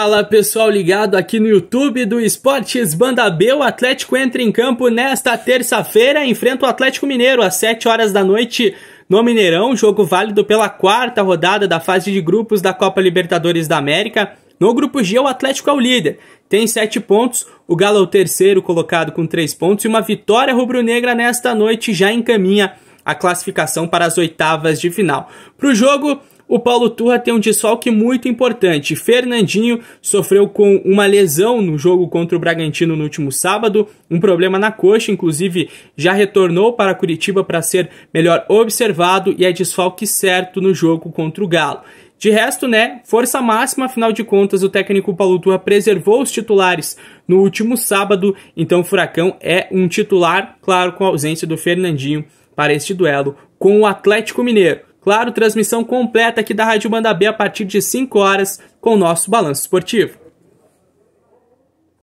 Fala pessoal ligado aqui no YouTube do Esportes Banda B, o Atlético entra em campo nesta terça-feira, enfrenta o Atlético Mineiro às 7 horas da noite no Mineirão, jogo válido pela quarta rodada da fase de grupos da Copa Libertadores da América. No grupo G, o Atlético é o líder, tem 7 pontos, o Galo é o terceiro colocado com 3 pontos e uma vitória rubro-negra nesta noite já encaminha a classificação para as oitavas de final. Para o jogo, o Paulo Turra tem um desfalque muito importante. Fernandinho sofreu com uma lesão no jogo contra o Bragantino no último sábado, um problema na coxa, inclusive já retornou para Curitiba para ser melhor observado e é desfalque certo no jogo contra o Galo. De resto, né, força máxima, afinal de contas, o técnico Paulo Turra preservou os titulares no último sábado, então o Furacão é um titular, claro, com a ausência do Fernandinho para este duelo com o Atlético Mineiro. Claro, transmissão completa aqui da Rádio Banda B a partir de 5 horas com o nosso balanço esportivo.